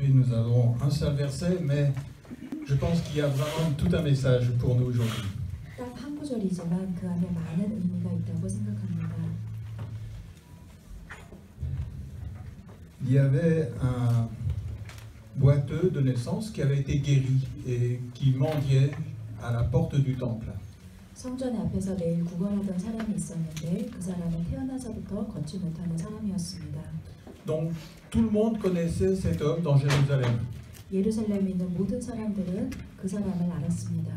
aujourd'hui nous avons un seul verset, mais je pense qu'il y a vraiment tout un message pour nous aujourd'hui. 딱 한 구절이지만 그 안에 많은 의미가 있다고 생각합니다. Il y avait un boiteux de naissance qui avait été guéri et qui mendiait à la porte du temple. 성전 앞에서 매일 구걸하던 사람이 있었는데 그 사람은 태어나서부터 걷지 못하는 사람이었습니다. Donc tout le monde connaissait cet homme dans Jérusalem. 예루살렘에 있는 모든 사람들은 그 사람을 알았습니다.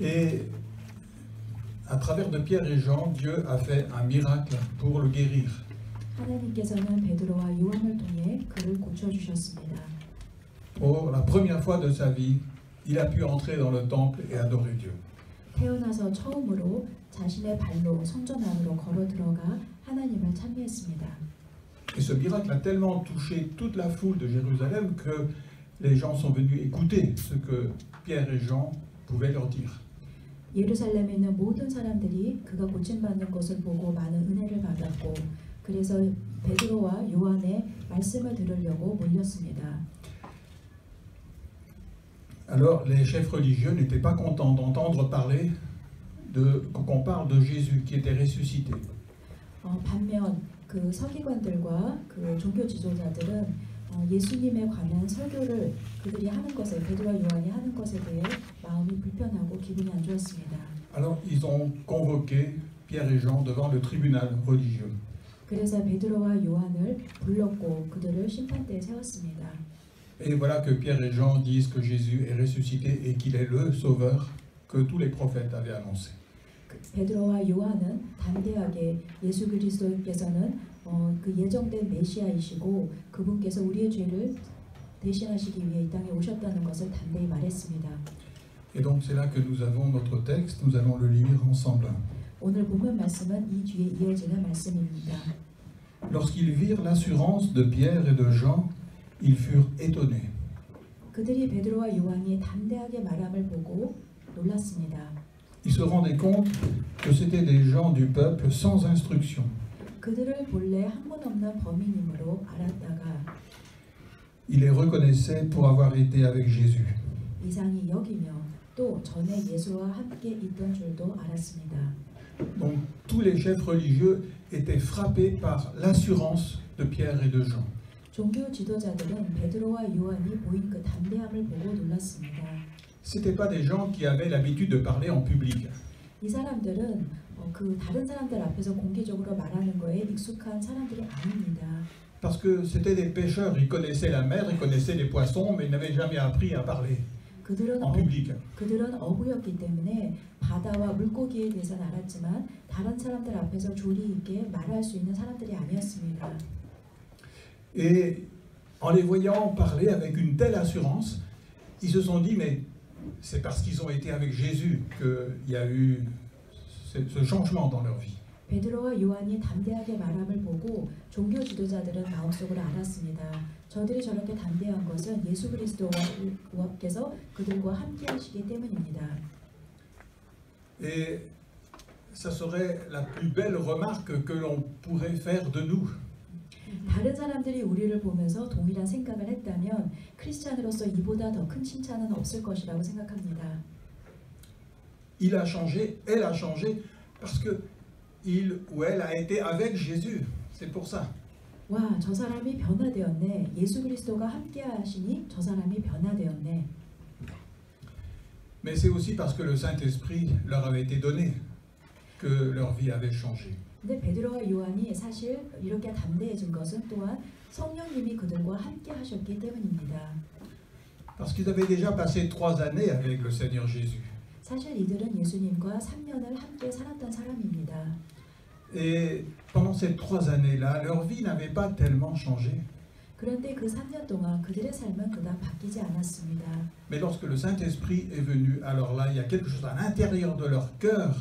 Et à travers de Pierre et Jean, Dieu a fait un miracle pour le guérir. 하나님께서는 베드로와 요한을 통해 그를 고쳐 주셨습니다. Pour la première fois de sa vie, il a pu entrer dans le temple et adorer Dieu. 태어나서 처음으로 자신의 발로 성전 안으로 걸어 들어가 하나님을 찬미했습니다. Et ce miracle a tellement touché toute la foule de Jérusalem que les gens sont venus écouter ce que Pierre et Jean pouvaient leur dire. 예루살렘에 있는 모든 사람들이 그가 고침받는 것을 보고 많은 은혜를 받았고 그래서 베드로와 요한의 말씀을 들으려고 몰렸습니다. Alors les chefs religieux n'étaient pas contents d'entendre parler de qu'on parle de Jésus qui était ressuscité. 어, 반면 그 서기관들과 그 종교 지도자들은 어, 예수님에 관한 설교를 그들이 하는 것에 베드로와 요한이 하는 것에 대해 마음이 불편하고 기분이 안 좋았습니다. Alors ils ont convoqué Pierre et Jean devant le tribunal religieux. 그래서 베드로와 요한을 불렀고 그들을 심판대에 세웠습니다. Et voilà que Pierre et Jean disent que Jésus est ressuscité et qu'il est le sauveur que tous les prophètes avaient annoncé. 그 베드로와 요한은 담대하게 예수 그리스도께서는 어, 그 예정된 메시아이시고 그분께서 우리의 죄를 대신하시기 위해 이 땅에 오셨다는 것을 담대히 말했습니다. Et donc c'est là que nous avons notre texte, nous allons le lire ensemble. 오늘 본문 말씀은 이 뒤에 이어지는 말씀입니다. Lorsqu'ils virent l'assurance de Pierre et de Jean, ils furent étonnés. 그들이 베드로와 요한이 담대하게 말함을 보고 놀랐습니다. ils se rendaient compte que c'était des gens du peuple sans instruction. Il les reconnaissait pour avoir été avec Jésus. Donc tous les chefs religieux étaient frappés par l'assurance de Pierre et de Jean 종교 지도자들은 베드로와 요한이 보인 그 담대함을 보고 놀랐습니다. Ce n'étaient pas des gens qui avaient l'habitude de parler en public. 이 사람들은 어, 그 다른 사람들 앞에서 공개적으로 말하는 거에 익숙한 사람들이 아닙니다. Parce que c'étaient des pêcheurs, ils connaissaient la mer, ils connaissaient les poissons, mais ils n'avaient jamais appris à parler 그들은 en 어, public. 그들은 어부였기 때문에 바다와 물고기에 대해서는 알았지만 다른 사람들 앞에서 조리 있게 말할 수 있는 사람들이 아니었습니다. Et en les voyant parler avec une telle assurance, ils se sont dit, mais c'est parce qu'ils ont été avec Jésus qu'il y a eu ce ce changement dans leur vie. 베드로와 요한이 담대하게 말함을 보고 종교 지도자들은 마음속으로 알았습니다. 저들이 저렇게 담대한 것은 예수 그리스도께서 그들과 함께 하시기 때문입니다. Et ça serait la plus belle remarque que l'on pourrait faire de nous. 다른 사람들이 우리를 보면서 동일한 생각을 했다면 크리스찬으로서 이보다 더 큰 칭찬은 없을 것이라고 생각합니다. Il a changé, elle a changé, parce que il ou elle a été avec Jésus. C'est pour ça. 와, 저 사람이 변화되었네. 예수 그리스도가 함께 하시니 저 사람이 변화되었네. Mais c'est aussi parce que le Saint-Esprit leur avait été donné que leur vie avait changé. 근데 베드로와 요한이 사실 이렇게 담대해진 것은 또한 성령님이 그들과 함께 하셨기 때문입니다. Parce qu'ils avaient déjà passé trois années avec le Seigneur Jésus. 사실 이들은 예수님과 3년을 함께 살았던 사람입니다. Et pendant ces trois années-là, leur vie n'avait pas tellement changé. 그런데 그 3년 동안 그들의 삶은 그다음 바뀌지 않았습니다. Mais lorsque le Saint-Esprit est venu, alors là, il y a quelque chose à l'intérieur de leur cœur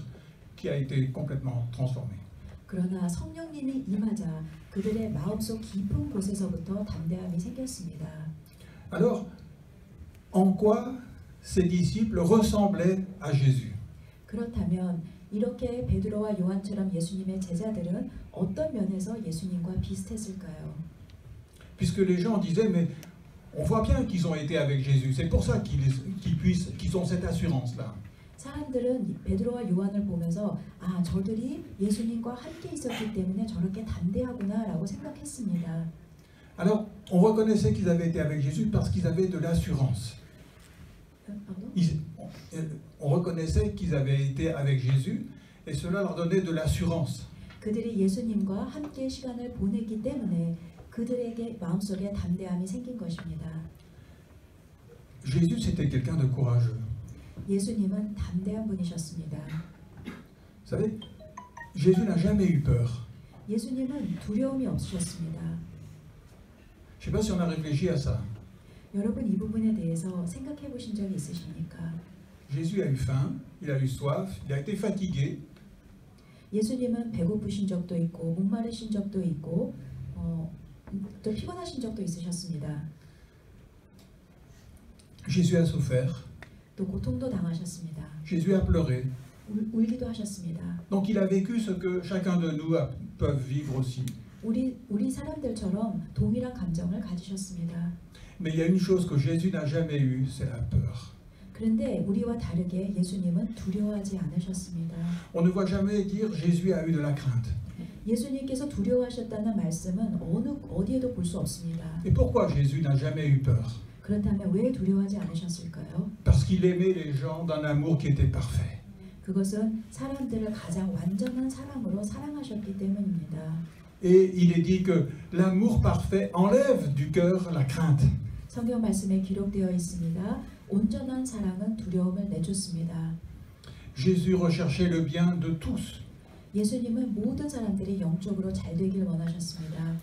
qui a été complètement transformé. 그러나 성령님이 임하자 그들의 마음속 깊은 곳에서부터 담대함이 생겼습니다. Alors, en quoi ces disciples ressemblaient à Jésus 그렇다면 이렇게 베드로와 요한처럼 예수님의 제자들은 어떤 면에서 예수님과 비슷했을까요? Puisque les gens disaient, mais On voit bien qu'ils ont été avec Jésus. C'est pour ça qu'ils qu'ils puissent, qu'ils ont cette assurance-là. 사람들은 베드로와 요한을 보면서 아 저들이 예수님과 함께 있었기 때문에 저렇게 담대하구나라고 생각했습니다. Alors, on reconnaissait qu'ils avaient été avec Jésus parce qu'ils avaient de l'assurance. 어? Ils- euh, on reconnaissait qu'ils avaient été avec Jésus et cela leur donnait de l'assurance. 그들이 예수님과 함께 시간을 보냈기 때문에 그들에게 마음속에 담대함이 생긴 것입니다. Jésus, c'était quelqu'un de courageux. 예수님은 담대한 분이셨습니다. Vous savez, Jésus n'a jamais eu peur. 예수님은 두려움이 없으셨습니다. Je ne sais pas si on a réfléchi à ça. 여러분 이 부분에 대해서 생각해 보신 적이 있으십니까? Jésus a eu faim, il a eu soif, il a été fatigué, 예수님은 배고프신 적도 있고 목마르신 적도 있고 어, 또 피곤하신 적도 있으셨습니다. Jésus a souffert, 또 고통도 당하셨습니다. Jésus a pleuré. 울, 울기도 하셨습니다. Donc il a vécu ce que chacun de nous a- peuvent vivre aussi. 우리 우리 사람들처럼 동일한 감정을 가지셨습니다. Mais il y a une chose que Jésus n'a jamais eue, c'est la peur. 그런데 우리와 다르게 예수님은 두려워하지 않으셨습니다. On ne voit jamais dire Jésus a eu de la crainte. 예수님께서 두려워하셨다는 말씀은 어느 어디에도 볼 수 없습니다. Et pourquoi Jésus n'a jamais eu peur 그렇다면 왜 두려워하지 않으셨을까요? Parce qu'il aimait les gens d'un amour qui était parfait. 그것은 사람들을 가장 완전한 사랑으로 사랑하셨기 때문입니다. Et il est dit que l'amour parfait enlève du cœur la crainte. 성경 말씀에 기록되어 있습니다. 온전한 사랑은 두려움을 내쫓습니다. Jésus recherchait le bien de tous, 예수님은 모든 사람들이 영적으로 잘 되길 원하셨습니다.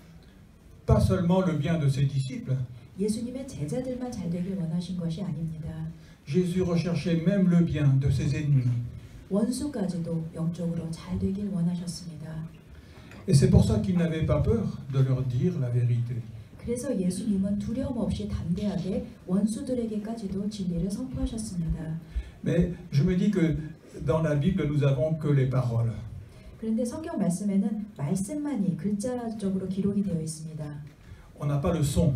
pas seulement le bien de ses disciples. 예수님의 제자들만 잘 되길 원하신 것이 아닙니다. Jésus recherchait même le bien de ses ennemis. 원수까지도 영적으로 잘 되길 원하셨습니다. Et c'est pour ça qu'il n'avait pas peur de leur dire la vérité. 그래서 예수님은 두려움 없이 담대하게 원수들에게까지도 진리를 선포하셨습니다. Mais je me dis que dans la Bible, nous avons que les paroles. 그런데 성경 말씀에는 말씀만이 글자적으로 기록이 되어 있습니다. On n'a pas le son.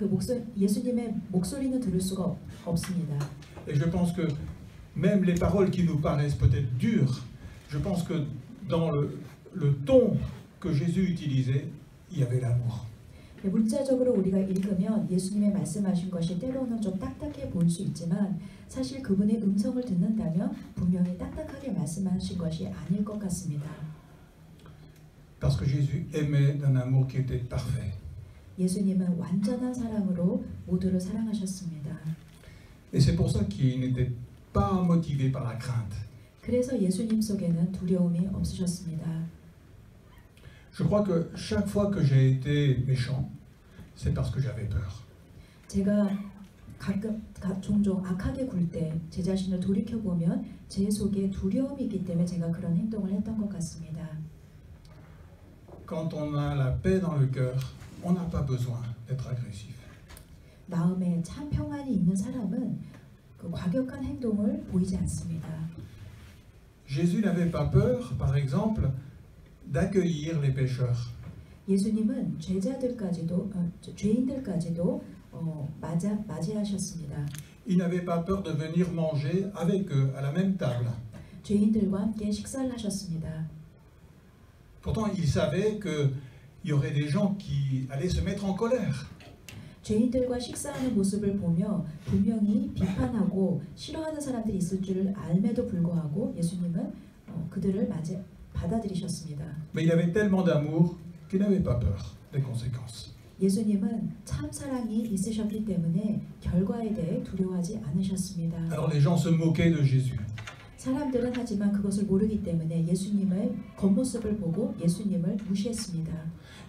그 목소 예수님의 목소리는 들을 수가 없, 없습니다. Et je pense que même les paroles qui nous paraissent peut-être dures, je pense que dans le, le ton que Jésus utilisait, il y avait l'amour. 문자적으로 우리가 읽으면 예수님의 말씀하신 것이 때로는 좀 딱딱해 보일 수 있지만 사실 그분의 음성을 듣는다면 분명히 딱딱하게 말씀하신 것이 아닐 것 같습니다. Parce que Jésus aimait d'un amour qui était parfait. 예수님은 완전한 사랑으로 모두를 사랑하셨습니다. Et c'est pour ça qu'il n'était pas motivé par la crainte. 그래서 예수님 속에는 두려움이 없으셨습니다. Je crois que chaque fois que j'ai été méchant, c'est parce que j'avais peur. 제가 가끔 가- 종종 악하게 굴 때 제 자신을 돌이켜 보면 제 속에 두려움이 있기 때문에 제가 그런 행동을 했던 것 같습니다. Quand on a la paix dans le cœur, on n'a pas besoin d'être agressif. 마음에 참 평안이 있는 사람은 그 과격한 행동을 보이지 않습니다. Jésus n'avait pas peur, par exemple, d'accueillir les pécheurs. 예수님은 죄자들까지도 어, 죄- 죄인들까지도 어, 맞아 맞이하셨습니다. Il n'avait pas peur de venir manger avec eux à la même table. 죄인들과 함께 식사를 하셨습니다. Pourtant, il savait qu'il y aurait des gens qui allaient se mettre en colère. 죄인들과 식사하는 모습을 보며 분명히 비판하고 싫어하는 사람들이 있을 줄을 알매도 불구하고 예수님은 어, 그들을 맞이 받아들이셨습니다. Mais il avait tellement d'amour qu'il n'avait pas peur des conséquences. 예수님은 참 사랑이 있으셨기 때문에 결과에 대해 두려워하지 않으셨습니다. Alors les gens se moquaient de Jésus. 사람들은 하지만 그것을 모르기 때문에 예수님의 겉모습을 보고 예수님을 무시했습니다.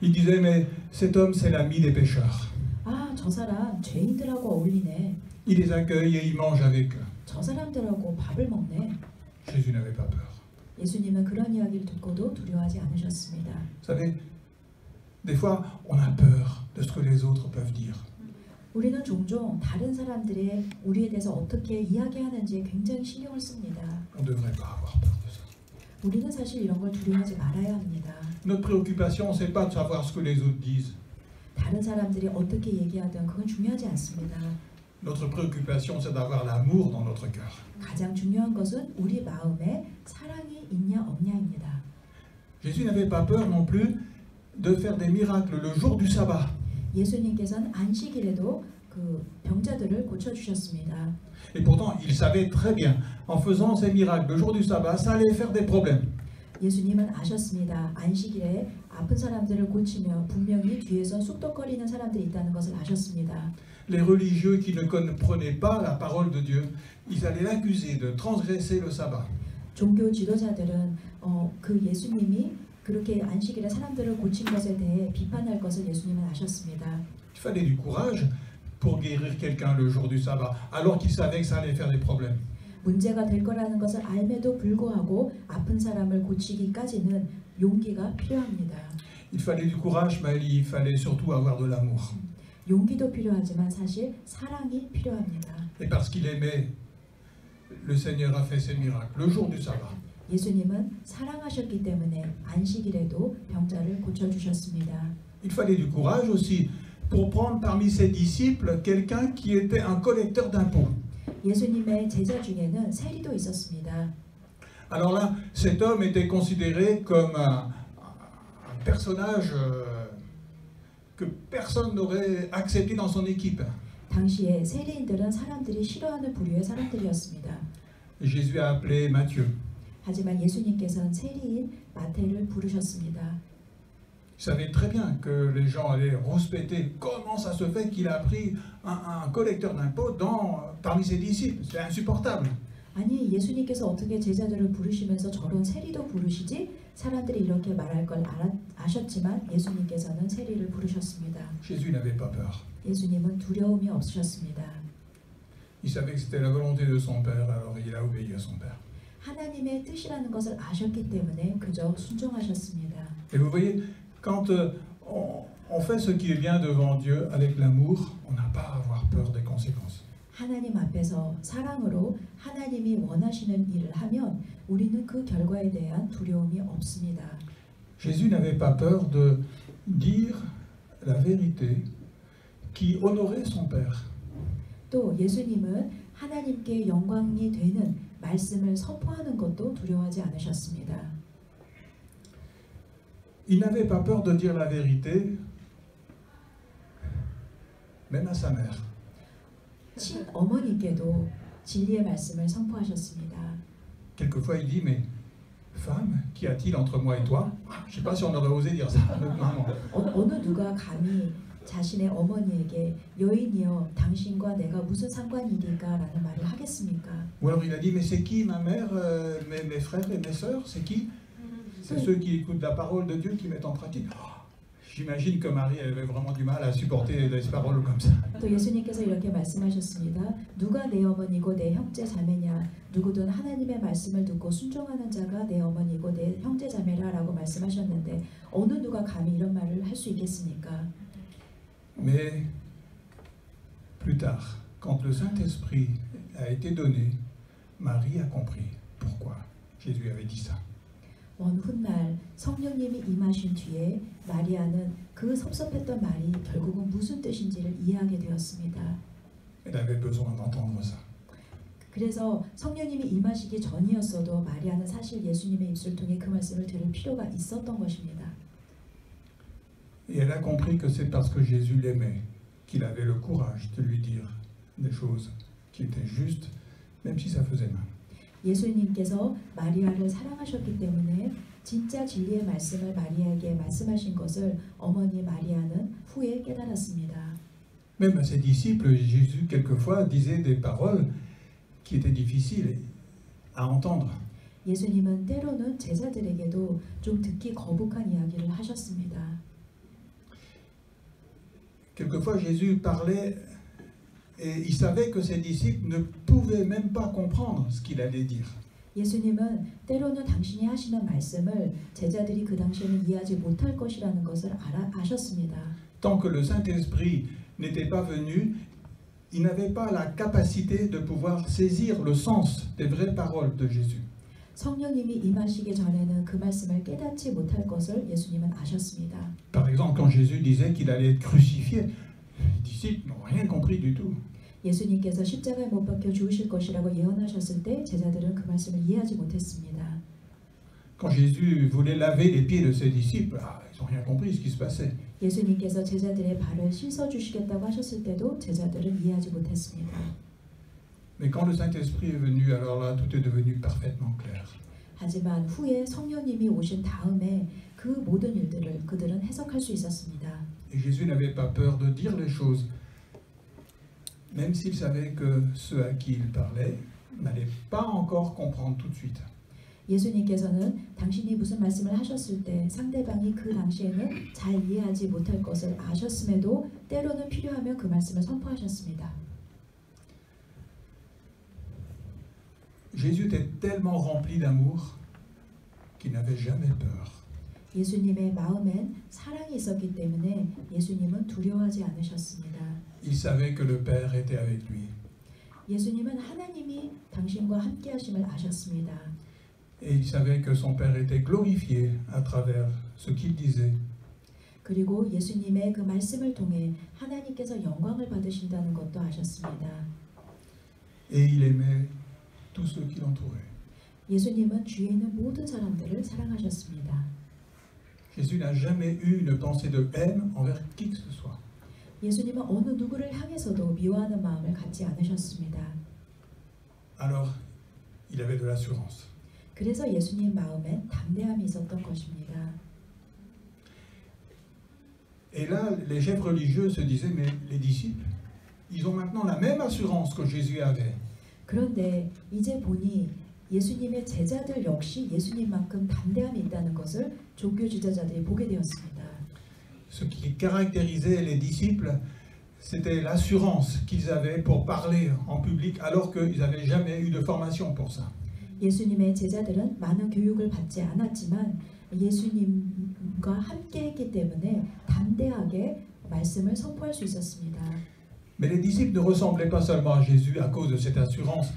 Ils disaient, mais cet homme, c'est l'ami des pécheurs. 아, 저 사람 죄인들하고 어울리네. Il les accueille et il mange avec eux. 저 사람들하고 밥을 먹네. Jésus n'avait pas peur. 예수님은 그런 이야기를 듣고도 두려워하지 않으셨습니다. Vous savez, des fois, on a peur de ce que les autres peuvent dire. 우리는 종종 다른 사람들의 우리에 대해서 어떻게 이야기하는지에 굉장히 신경을 씁니다. On ne devrait pas avoir peur de ça. 우리는 사실 이런 걸 두려워하지 말아야 합니다. Notre préoccupation, c'est pas de savoir ce que les autres disent. 다른 사람들이 어떻게 얘기하든 그건 중요하지 않습니다. Notre préoccupation, c'est d'avoir l'amour dans notre cœur. 가장 중요한 것은 우리 마음에 사랑이 있냐 없냐입니다. Jésus n'avait pas peur non plus de faire des miracles le jour du sabbat. 예수님께서는 안식일에도 그 병자들을 고쳐 주셨습니다. Et pourtant, il savait très bien, en faisant ces miracles le jour du sabbat, ça allait faire des problèmes. 예수님은 아셨습니다. 안식일에 아픈 사람들을 고치며 분명히 뒤에서 쑥덕거리는 사람들이 있다는 것을 아셨습니다. Les religieux qui ne comprenaient pas la parole de Dieu, ils allaient l'accuser de transgresser le sabbat. 종교 지도자들은 어, 그 예수님이 그렇게 안식일에 사람들을 고친 것에 대해 비판할 것을 예수님은 아셨습니다. Il fallait du courage pour guérir quelqu'un le jour du sabbat, alors qu'il savait que ça allait faire des problèmes. 문제가 될 거라는 것을 알매도 불구하고 아픈 사람을 고치기까지는 용기가 필요합니다. Il fallait du courage, mais il fallait surtout avoir de l'amour. 용기도 필요하지만 사실 사랑이 필요합니다. Et parce qu'il aimait, le Seigneur a fait ces miracles le jour du sabbat. 예수님은 사랑하셨기 때문에 안식일에도 병자를 고쳐 주셨습니다. Il fallait du courage aussi pour prendre parmi ses disciples quelqu'un qui était un collecteur d'impôts. 예수님의 제자 중에는 세리도 있었습니다. Alors là, cet homme était considéré comme un, un personnage euh, que personne n'aurait accepté dans son équipe. 당시에 세리인들은 사람들이 싫어하는 부류의 사람들이었습니다. Et Jésus a appelé Matthieu. 하지만 예수님께서는 세리인 마태를 부르셨습니다. Il savait très bien que les gens allaient rouspéter. Comment ça se fait qu'il a pris un, un collecteur d'impôts dans- parmi ses disciples C'est insupportable. 아니 예수님께서 어떻게 제자들을 부르시면서 저런 세리도 부르시지? 사람들이 이렇게 말할 걸 알아, 아셨지만 예수님께서는 세리를 부르셨습니다. Jésus n'avait pas peur. 예수님은 두려움이 없으셨습니다. Il savait que c'était la volonté de son Père, alors il a obéi à son Père. 하나님의 뜻이라는 것을 아셨기 때문에 그저 순종하셨습니다. Et vous voyez, quand euh, on, on fait ce qui est bien devant Dieu avec l'amour, on n'a pas à avoir peur des conséquences. 하나님 앞에서 사랑으로 하나님이 원하시는 일을 하면 우리는 그 결과에 대한 두려움이 없습니다. Jésus n'avait pas peur de dire la vérité qui honorait son Père. 또 예수님은 하나님께 영광이 되는 말씀을 선포하는 것도 두려워하지 않으셨습니다. Il n'avait pas peur de dire la vérité, même à sa mère. 친어머니께도 진리의 말씀을 선포하셨습니다. Quelquefois, il dit, mais femme, qu'y a-t-il entre moi et toi Je ne sais pas si on aurait osé dire ça à notre maman. 어, 어느 누가 감히 자신의 어머니에게 여인이여 당신과 내가 무슨 상관이니까라는 말을 하겠습니까? Ou alors il a dit, mais c'est qui ma mère, euh, mes, mes frères et mes sœurs C'est qui C'est ceux qui écoutent la parole de Dieu, qui mettent en pratique. Oh, J'imagine que Marie elle avait vraiment du mal à supporter des paroles comme ça. 또 예수님께서 이렇게 말씀하셨습니다. 누가 내 어머니고 내 형제 자매냐? 누구든 하나님의 말씀을 듣고 순종하는 자가 내 어머니고 내 형제 자매라라고 말씀하셨는데 어느 누가 감히 이런 말을 할 수 있겠습니까? Mais plus tard, quand le Saint-Esprit a été donné, Marie a compris pourquoi Jésus avait dit ça. 먼 훗날 성령님이 임하신 뒤에 마리아는 그 섭섭했던 말이 결국은 무슨 뜻인지를 이해하게 되었습니다. 그래서 성령님이 임하시기 전이었어도 마리아는 사실 예수님의 입술 통해 그 말씀을 들을 필요가 있었던 것입니다. Et elle a compris que c'est parce que Jésus l'aimait qu'il avait le courage de lui dire des choses qui étaient justes, même si ça faisait mal. 예수님께서 마리아를 사랑하셨기 때문에 진짜 진리의 말씀을 마리아에게 말씀하신 것을 어머니 마리아는 후에 깨달았습니다. Même à ses disciples, Jésus, quelquefois, disait des paroles qui étaient difficiles à entendre. 예수님은 때로는 제자들에게도 좀 듣기 거북한 이야기를 하셨습니다. Quelquefois, Jésus parlait et il savait que ses disciples ne pouvaient même pas comprendre ce qu'il allait dire. 예수님은 때로는 당신이 하시는 말씀을 제자들이 그 당시에는 이해하지 못할 것이라는 것을 알아, 아셨습니다. Tant que le Saint-Esprit n'était pas venu, il n'avait pas la capacité de pouvoir saisir le sens des vraies paroles de Jésus. 성령님이 임하시기 전에는 그 말씀을 깨닫지 못할 것을 예수님은 아셨습니다. Par exemple, quand Jésus disait qu'il allait être crucifié, les disciples n'ont rien compris du tout. 예수님께서 십자가에 못 박혀 죽으실 것이라고 예언하셨을 때 제자들은 그 말씀을 이해하지 못했습니다. Quand Jésus voulait laver les pieds de ses disciples, ah, ils n'ont rien compris ce qui se passait. 예수님께서 제자들의 발을 씻어 주시겠다고 하셨을 때도 제자들은 이해하지 못했습니다. Mais quand le Saint-Esprit est venu, alors là, tout est devenu parfaitement clair. 하지만 후에 성령님이 오신 다음에 그 모든 일들을 그들은 해석할 수 있었습니다. Et Jésus n'avait pas peur de dire les choses, même s'il savait que ceux à qui il parlait n'allaient pas encore comprendre tout de suite. 예수님께서는 당신이 무슨 말씀을 하셨을 때 상대방이 그 당시에는 잘 이해하지 못할 것을 아셨음에도 때로는 필요하면 그 말씀을 선포하셨습니다. Jésus était tellement rempli d'amour qu'il n'avait jamais peur. 예수님의 마음엔 사랑이 있었기 때문에 예수님은 두려워하지 않으셨습니다. Il savait que le Père était avec lui. 예수님은 하나님이 당신과 함께 하심을 아셨습니다. Et il savait que son Père était glorifié à travers ce qu'il disait. 그리고 예수님의 그 말씀을 통해 하나님께서 영광을 받으신다는 것도 아셨습니다. Et il aimait tous ceux qui l'entouraient. 예수님은 주위에 있는 모든 사람들을 사랑하셨습니다. Jésus n'a jamais eu une pensée de haine envers qui que ce soit. 예수님은 어느 누구를 향해서도 미워하는 마음을 갖지 않으셨습니다. Alors, il avait de l'assurance. 그래서 예수님 마음엔 담대함이 있었던 것입니다. Et là, les chefs religieux se disaient, mais les disciples, ils ont maintenant la même assurance que Jésus avait. 그런데 이제 보니 예수님의 제자들 역시 예수님만큼 담대함이 있다는 것을 종교 지도자들이 보게 되었습니다. Ce qui caractérisait les disciples, c'était l'assurance qu'ils avaient pour parler en public alors qu'ils n'avaient jamais eu de formation pour ça. 예수님의 제자들은 많은 교육을 받지 않았지만 예수님과 함께 했기 때문에 담대하게 말씀을 선포할 수 있었습니다. Mais les disciples ne ressemblaient pas seulement à Jésus à cause de cette assurance,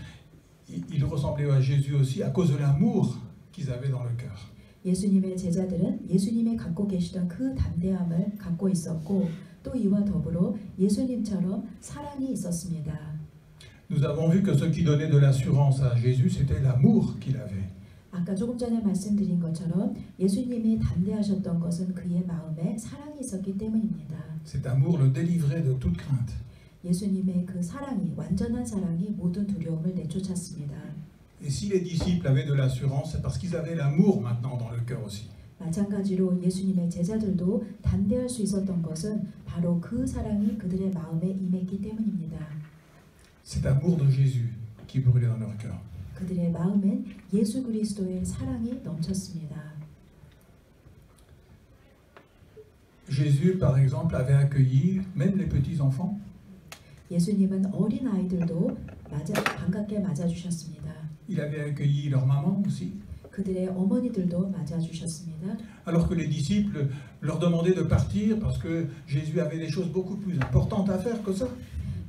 ils ils ressemblaient à Jésus aussi à cause de l'amour qu'ils avaient dans le cœur. 예수님의 제자들은 예수님이 갖고 계시던 그 담대함을 갖고 있었고 또 이와 더불어 예수님처럼 사랑이 있었습니다. Nous avons vu que ce qui donnait de l'assurance à Jésus, c'était l'amour qu'il avait. 아까 조금 전에 말씀드린 것처럼 예수님이 담대하셨던 것은 그의 마음에 사랑이 있었기 때문입니다. Cet amour le délivrait de toute crainte. 예수님의 그 사랑이 완전한 사랑이 모든 두려움을 내쫓았습니다. Et si les disciples avaient de l'assurance, c'est parce qu'ils avaient l'amour maintenant dans le cœur aussi. 마찬가지로 예수님의 제자들도 담대할 수 있었던 것은 바로 그 사랑이 그들의 마음에 임했기 때문입니다. Cet amour de Jésus qui brûlait dans leur cœur. 그들의 마음엔 예수 그리스도의 사랑이 넘쳤습니다. Jésus, par exemple, avait accueilli même les petits-enfants. 예수님은 어린 아이들도 맞아 반갑게 맞아 주셨습니다. Il avait accueilli leur maman aussi. 그들의 어머니들도 맞아 주셨습니다. Alors que les disciples leur demandaient de partir parce que Jésus avait des choses beaucoup plus importantes à faire que ça.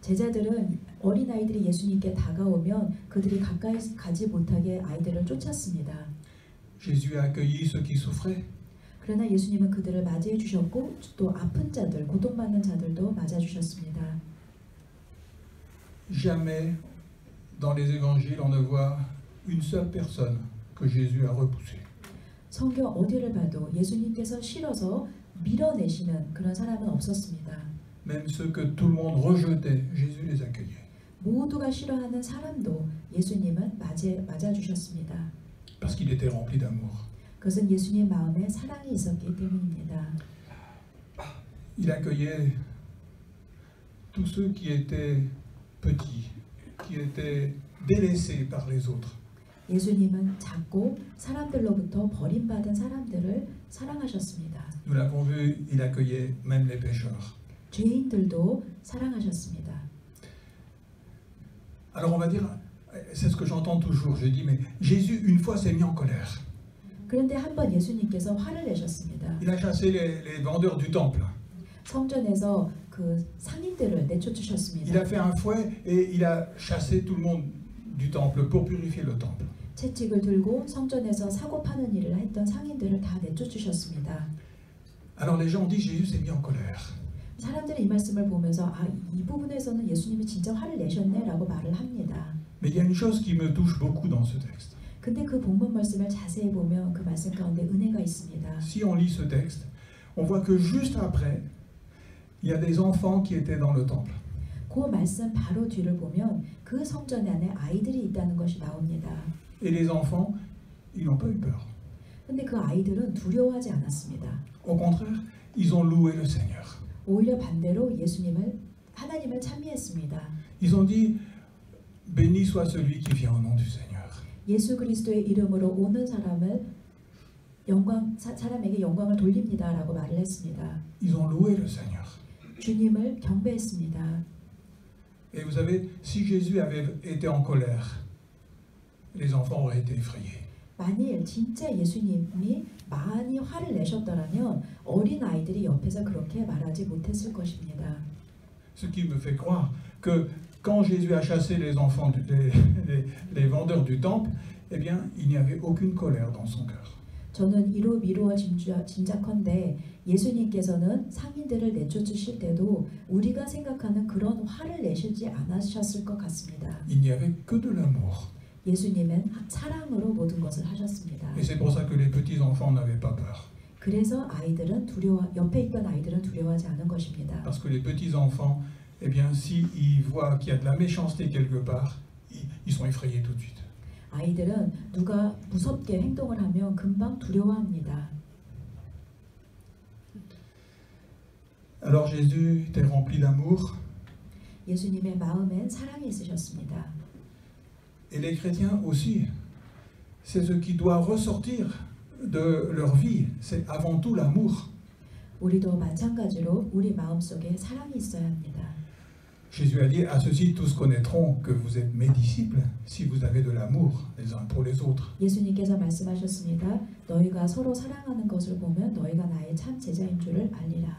제자들은 어린 아이들이 예수님께 다가오면 그들이 가까이 가지 못하게 아이들을 쫓았습니다. Jésus a accueilli ceux qui souffraient. 그러나 예수님은 그들을 맞이해 주셨고 또 아픈 자들, 고통받는 자들도 맞아 주셨습니다. Jamais dans les évangiles on ne voit une seule personne que Jésus a repoussée. 성경 어디를 봐도 예수님께서 싫어서 밀어내시는 그런 사람은 없었습니다. Même ceux que tout le monde rejetait, Jésus les accueillait. 모두가 싫어하는 사람도 예수님은 맞이, 맞아 주셨습니다. Parce qu'il était rempli d'amour. 그것은 예수님 마음에 사랑이 있었기 때문입니다. Il accueillait tous ceux qui étaient petits, qui étaient délaissés par les autres. 예수님은 작고 사람들로부터 버림받은 사람들을 사랑하셨습니다. Nous l'avons vu, il accueillait même les pécheurs. 죄인들도 사랑하셨습니다. Alors on va dire, c'est ce que j'entends toujours, je dis, mais Jésus une fois s'est mis en colère. 그런데 한 번 예수님께서 화를 내셨습니다. Il a chassé les, les vendeurs du temple. 성전에서 그 상인들을 Il 내쫓으셨습니다. a fait un fouet et il a chassé tout le monde du temple pour purifier le temple. 채찍을 들고 성전에서 사고 파는 일을 했던 상인들을 다 내쫓으셨습니다. Alors les gens disent Jésus s'est mis en colère. 사람들이 이 말씀을 보면서 아, 이 부분에서는 예수님이 진짜 화를 내셨네라고 말을 합니다. Mais il y a une chose qui me touche beaucoup dans ce texte. 근데 그 본문 말씀을 자세히 보면 그 말씀 가운데 은혜가 있습니다. Si on lit ce texte, on voit que juste après, il y a des enfants qui étaient dans le temple. 그 말씀 바로 뒤를 보면 그 성전 안에 아이들이 있다는 것이 나옵니다. Et les enfants, ils n'ont pas eu peur. 근데 그 아이들은 두려워하지 않았습니다. Au contraire, ils ont loué le Seigneur. 오히려 반대로 예수님을 하나님을 찬미했습니다. Ils ont dit Béni soit celui qui vient au nom du Seigneur. 예수 그리스도의 이름으로 오는 사람을 영광 사, 사람에게 영광을 돌립니다라고 말을 했습니다. Ils ont loué le Seigneur. 주님을 경배했습니다. Et vous savez, si Jésus avait été en colère, les enfants auraient été effrayés. 만일 진짜 예수님이 많이 화를 내셨더라면 어린 아이들이 옆에서 그렇게 말하지 못했을 것입니다. Ce qui me fait croire que quand Jésus a chassé les enfants, du- les, les- les vendeurs du temple, eh bien, il n'y avait aucune colère dans son cœur. 저는 이로 미루어 짐작컨대 예수님께서는 상인들을 내쫓으실 때도 우리가 생각하는 그런 화를 내시지 않으셨을 것 같습니다. 예수님은 사랑으로 모든 것을 하셨습니다. 그래서 아이들은 두려워 옆에 있던 아이들은 두려워하지 않은 것입니다. Parce que les petits-enfants, eh bien, s'ils voient qu'il y a de la méchanceté quelque part, ils sont effrayés tout de suite. 아이들은 누가 무섭게 행동을 하면 금방 두려워합니다. Alors Jésus était rempli d'amour, 예수님의 마음엔 사랑이 있으셨습니다. et les chrétiens aussi. C'est ce qui doit ressortir de leur vie, c'est avant tout l'amour. 우리도 마찬가지로 우리 마음속에 사랑이 있어야 합니다. Jésus a dit, à ceci tous connaîtront que vous êtes mes disciples si vous avez de l'amour les uns pour les autres. 예수님께서 말씀하셨습니다. 너희가 서로 사랑하는 것을 보면 너희가 나의 참 제자인 줄을 알리라.